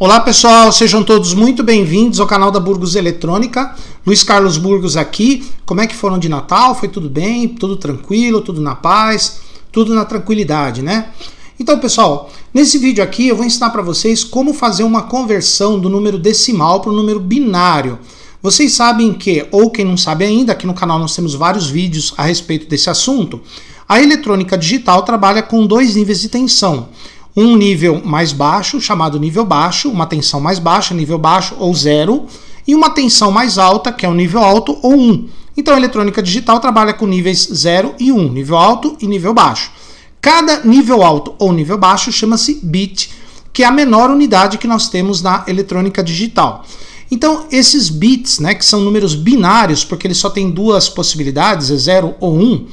Olá pessoal, sejam todos muito bem-vindos ao canal da Burgos Eletrônica. Luiz Carlos Burgos aqui. Como é que foram de Natal? Foi tudo bem? Tudo tranquilo? Tudo na paz? Tudo na tranquilidade, né? Então, pessoal, nesse vídeo aqui eu vou ensinar para vocês como fazer uma conversão do número decimal para o número binário. Vocês sabem que, ou quem não sabe ainda, aqui no canal nós temos vários vídeos a respeito desse assunto. A eletrônica digital trabalha com dois níveis de tensão um nível mais baixo, chamado nível baixo, uma tensão mais baixa, nível baixo ou zero, e uma tensão mais alta, que é o nível alto ou 1. Um. Então a eletrônica digital trabalha com níveis 0 e 1, um, nível alto e nível baixo. Cada nível alto ou nível baixo chama-se bit, que é a menor unidade que nós temos na eletrônica digital. Então, esses bits, né, que são números binários, porque eles só têm duas possibilidades, é 0 ou 1, um,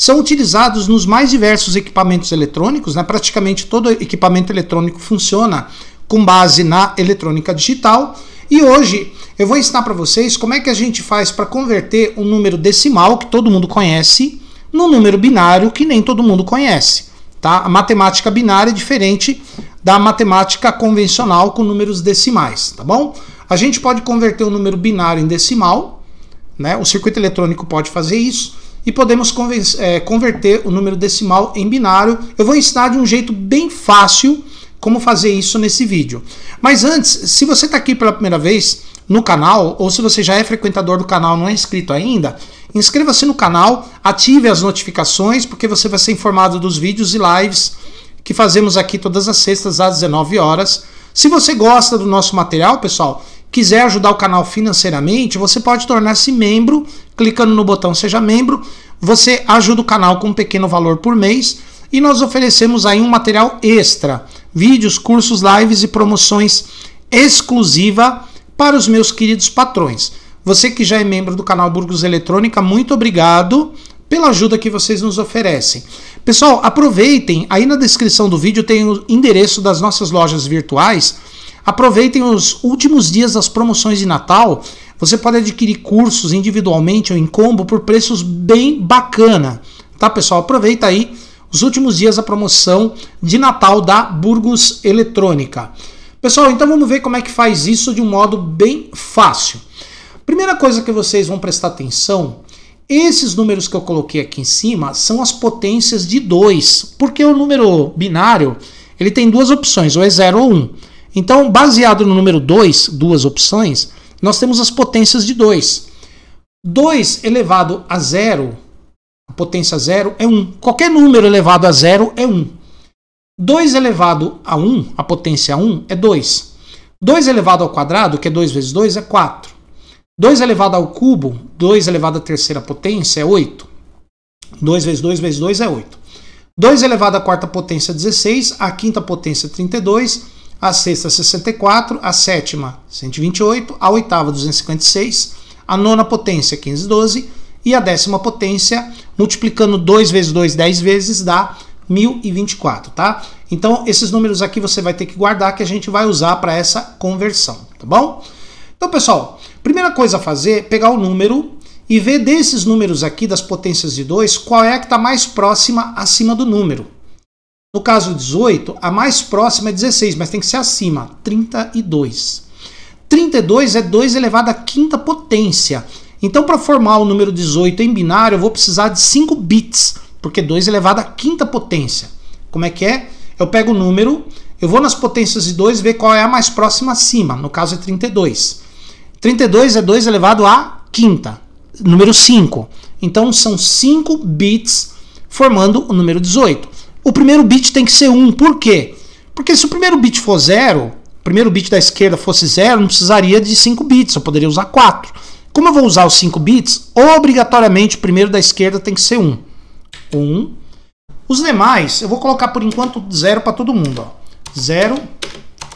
são utilizados nos mais diversos equipamentos eletrônicos, né? praticamente todo equipamento eletrônico funciona com base na eletrônica digital. E hoje eu vou ensinar para vocês como é que a gente faz para converter um número decimal que todo mundo conhece num número binário que nem todo mundo conhece. Tá? A matemática binária é diferente da matemática convencional com números decimais, tá bom? A gente pode converter um número binário em decimal, né? O circuito eletrônico pode fazer isso e podemos é, converter o número decimal em binário. Eu vou ensinar de um jeito bem fácil como fazer isso nesse vídeo. Mas antes, se você está aqui pela primeira vez no canal, ou se você já é frequentador do canal não é inscrito ainda, inscreva-se no canal, ative as notificações, porque você vai ser informado dos vídeos e lives que fazemos aqui todas as sextas às 19 horas. Se você gosta do nosso material, pessoal, quiser ajudar o canal financeiramente, você pode tornar-se membro clicando no botão Seja Membro. Você ajuda o canal com um pequeno valor por mês e nós oferecemos aí um material extra: vídeos, cursos, lives e promoções exclusiva para os meus queridos patrões. Você que já é membro do canal Burgos Eletrônica, muito obrigado pela ajuda que vocês nos oferecem. Pessoal, aproveitem, aí na descrição do vídeo tem o endereço das nossas lojas virtuais Aproveitem os últimos dias das promoções de Natal. Você pode adquirir cursos individualmente ou em combo por preços bem bacana. Tá, pessoal? Aproveita aí os últimos dias da promoção de Natal da Burgos Eletrônica. Pessoal, então vamos ver como é que faz isso de um modo bem fácil. Primeira coisa que vocês vão prestar atenção, esses números que eu coloquei aqui em cima são as potências de 2, porque o número binário, ele tem duas opções, ou é 0 ou 1. Um. Então, baseado no número 2, duas opções, nós temos as potências de 2. 2 elevado a zero, a potência zero é 1. Um. Qualquer número elevado a zero é 1. Um. 2 elevado a 1, um, a potência 1, é 2. 2 elevado ao quadrado, que é 2 vezes 2, é 4. 2 elevado ao cubo, 2 elevado à terceira potência, é 8. 2 vezes 2 vezes 2 é 8. 2 elevado à quarta potência, 16. A quinta potência, 32 a sexta 64, a sétima 128, a oitava 256, a nona potência 1512 e a décima potência multiplicando 2 vezes 2 10 vezes dá 1024, tá? Então esses números aqui você vai ter que guardar que a gente vai usar para essa conversão, tá bom? Então pessoal, primeira coisa a fazer é pegar o número e ver desses números aqui das potências de 2 qual é a que está mais próxima acima do número. No caso 18, a mais próxima é 16, mas tem que ser acima, 32. 32 é 2 elevado à quinta potência. Então, para formar o número 18 em binário, eu vou precisar de 5 bits, porque 2 elevado à quinta potência. Como é que é? Eu pego o número, eu vou nas potências de 2 ver qual é a mais próxima acima. No caso é 32. 32 é 2 elevado à quinta, número 5. Então, são 5 bits formando o número 18 o primeiro bit tem que ser 1. Por quê? Porque se o primeiro bit for 0, o primeiro bit da esquerda fosse 0, não precisaria de 5 bits, eu poderia usar 4. Como eu vou usar os 5 bits, obrigatoriamente o primeiro da esquerda tem que ser 1. 1. Os demais, eu vou colocar por enquanto 0 para todo mundo. 0,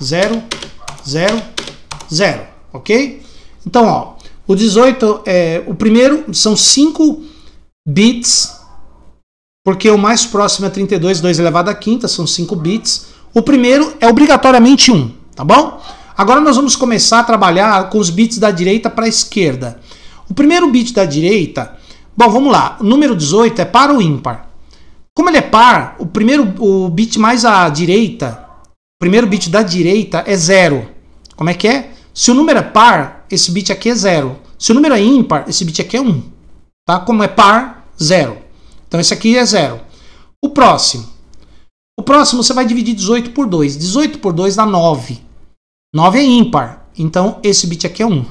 0, 0, 0. Ok? Então, ó, o 18, é, o primeiro são 5 bits porque o mais próximo é 32, 2 elevado a quinta, são 5 bits. O primeiro é obrigatoriamente 1, tá bom? Agora nós vamos começar a trabalhar com os bits da direita para a esquerda. O primeiro bit da direita, bom, vamos lá. O número 18 é par ou ímpar? Como ele é par, o primeiro o bit mais à direita, o primeiro bit da direita é 0. Como é que é? Se o número é par, esse bit aqui é zero. Se o número é ímpar, esse bit aqui é 1. Tá? Como é par, zero. Então esse aqui é zero. O próximo. O próximo você vai dividir 18 por 2. 18 por 2 dá 9. 9 é ímpar. Então esse bit aqui é 1.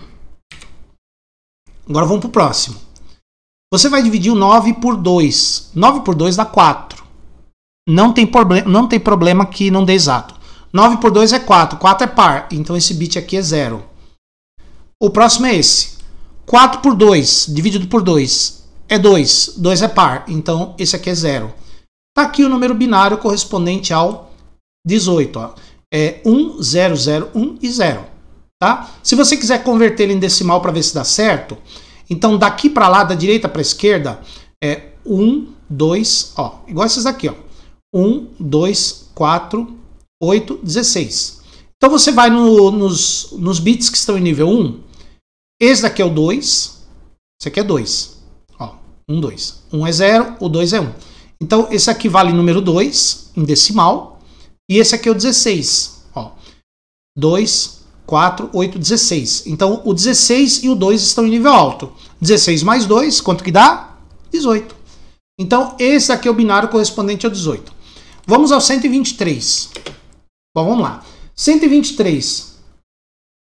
Agora vamos para o próximo. Você vai dividir o 9 por 2. 9 por 2 dá 4. Não tem, problema, não tem problema que não dê exato. 9 por 2 é 4. 4 é par. Então esse bit aqui é 0. O próximo é esse. 4 por 2 dividido por 2 é 2. 2 é par. Então esse aqui é 0. Está aqui o número binário correspondente ao 18. Ó. É 1, 0, 0, 1 e 0. Tá? Se você quiser converter ele em decimal para ver se dá certo, então daqui para lá, da direita para a esquerda, é 1, 2, ó, igual esses aqui, ó. 1, 2, 4, 8, 16. Então você vai no, nos, nos bits que estão em nível 1. Esse daqui é o 2. Esse aqui é 2. Ó, 1, 2. 1 é 0, o 2 é 1. Então esse aqui vale número 2 em decimal. E esse aqui é o 16. Ó, 2, 4, 8, 16. Então o 16 e o 2 estão em nível alto. 16 mais 2, quanto que dá? 18. Então esse aqui é o binário correspondente ao 18. Vamos ao 123. Bom, vamos lá. 123.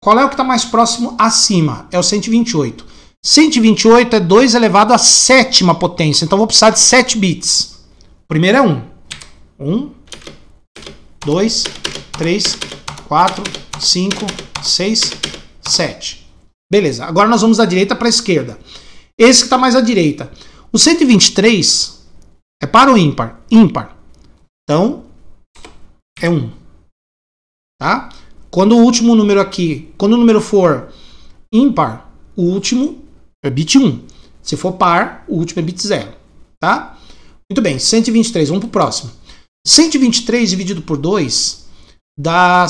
Qual é o que está mais próximo acima? É o 128. 128 é 2 elevado à sétima potência. Então vou precisar de 7 bits. O primeiro é 1. 1, 2, 3, 4, 5, 6, 7. Beleza, agora nós vamos da direita para a esquerda. Esse que está mais à direita. O 123 é para o ímpar? Ímpar. Então, é 1. Tá? Quando o último número aqui, quando o número for ímpar, o último é bit 1. Se for par, o último é bit 0. Tá? Muito bem, 123, vamos para o próximo. 123 dividido por 2 dá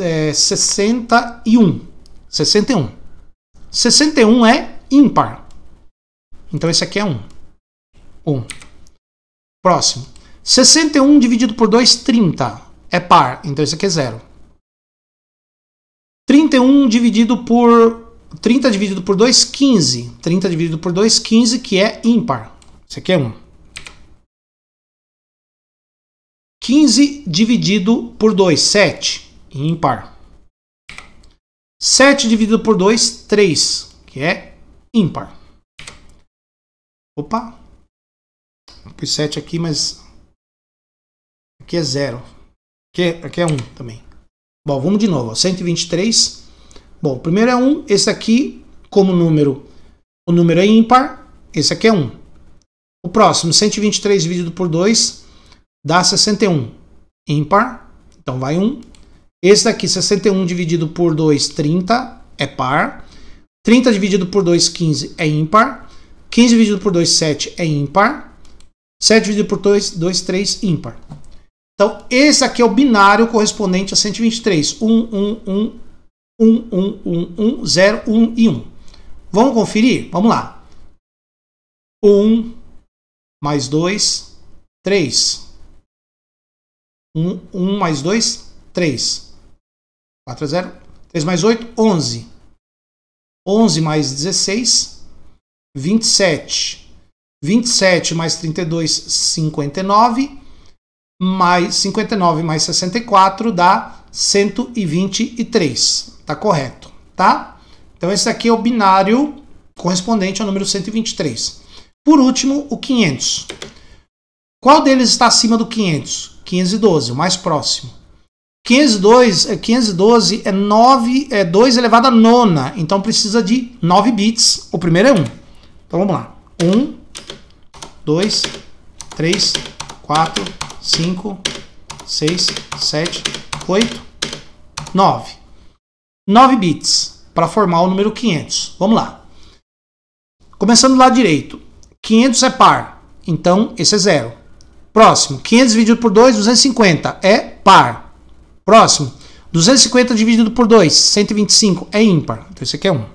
é, 61. 61. 61 é ímpar. Então esse aqui é 1. 1. Próximo. 61 dividido por 2, 30. É par. Então esse aqui é 0. 31 dividido por. 30 dividido por 2, 15. 30 dividido por 2, 15, que é ímpar. Esse aqui é 1. 15 dividido por 2, 7, ímpar. 7 dividido por 2, 3, que é ímpar. Opa! Pus 7 aqui, mas aqui é 0. Aqui, aqui é 1 também. Bom, vamos de novo. Ó. 123. Bom, o primeiro é 1. Esse aqui, como número, o número é ímpar. Esse aqui é 1. O próximo, 123 dividido por 2, dá 61. Ímpar, então vai 1. Esse daqui, 61 dividido por 2, 30, é par. 30 dividido por 2, 15, é ímpar. 15 dividido por 2, 7, é ímpar. 7 dividido por 2, 2, 3, ímpar. Então, esse aqui é o binário correspondente a 123. 1, 1, 1, 1, 1, 1, 1, 0, 1 e 1. Vamos conferir? Vamos lá. 1 mais 2, 3. 1, 1 mais 2, 3. 4 a 0. 3 mais 8, 11. 11 mais 16, 27. 27 mais 32, 59. Mais 59 mais 64 dá 123. Tá correto, tá? Então esse aqui é o binário correspondente ao número 123. Por último, o 500. Qual deles está acima do 500? 512, o mais próximo. 512, 512 é 9, é 2 elevado a nona, então precisa de 9 bits. O primeiro é 1. Então vamos lá. 1, 2, 3, 4, 5, 6, 7, 8, 9. 9 bits para formar o número 500. Vamos lá. Começando do lado direito. 500 é par, então esse é zero. Próximo, 500 dividido por 2, 250 é par. Próximo, 250 dividido por 2, 125 é ímpar. Então esse aqui é 1.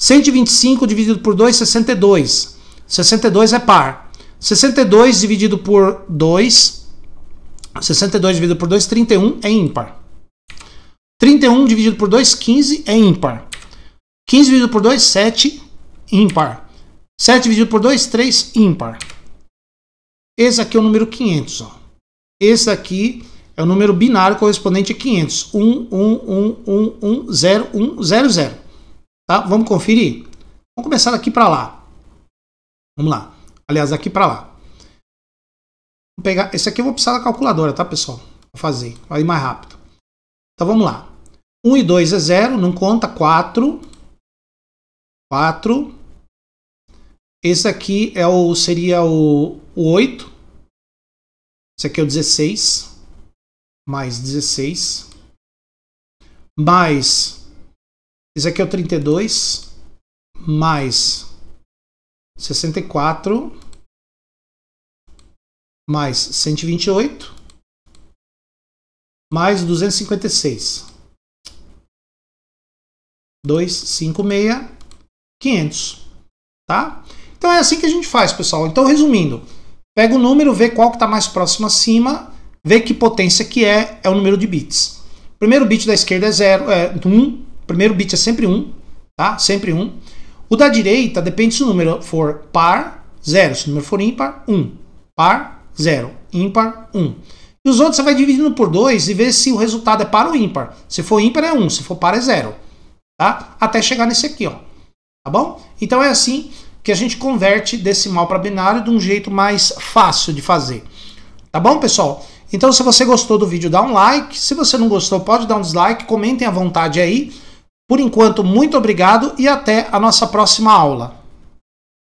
125 dividido por 2, 62. 62 é par. 62 dividido por 2, 62 dividido por 2, 31 é ímpar. 31 dividido por 2, 15 é ímpar. 15 dividido por 2, 7, ímpar. 7 dividido por 2, 3, ímpar. Esse aqui é o número 500. Ó. Esse aqui é o número binário correspondente a 500. 1, 1, 1, 1, 1, 0, 1, 0, 0. Tá? Vamos conferir? Vamos começar daqui para lá. Vamos lá. Aliás, daqui para lá. Vou pegar. Esse aqui eu vou precisar da calculadora, tá, pessoal? Vou fazer. Vai ir mais rápido. Então vamos lá. 1 e 2 é 0, não conta. 4. 4. Esse aqui é o, seria o, o 8. Esse aqui é o 16. Mais 16. Mais. Esse aqui é o 32. Mais 64 mais 128 mais 256. 256 500, tá? Então é assim que a gente faz, pessoal. Então resumindo, pega o número, vê qual que está mais próximo acima, vê que potência que é, é o número de bits. Primeiro bit da esquerda é 0, é 1, um, primeiro bit é sempre 1, um, tá? Sempre 1. Um. O da direita depende se o número for par, 0, se o número for ímpar, 1. Um. Par, 0. Ímpar, 1. Um. E os outros você vai dividindo por 2 e ver se o resultado é par ou ímpar. Se for ímpar é 1, um, se for par é 0. Tá? Até chegar nesse aqui, ó. Tá bom? Então é assim que a gente converte decimal para binário de um jeito mais fácil de fazer. Tá bom, pessoal? Então se você gostou do vídeo, dá um like. Se você não gostou, pode dar um dislike. Comentem à vontade aí. Por enquanto, muito obrigado e até a nossa próxima aula.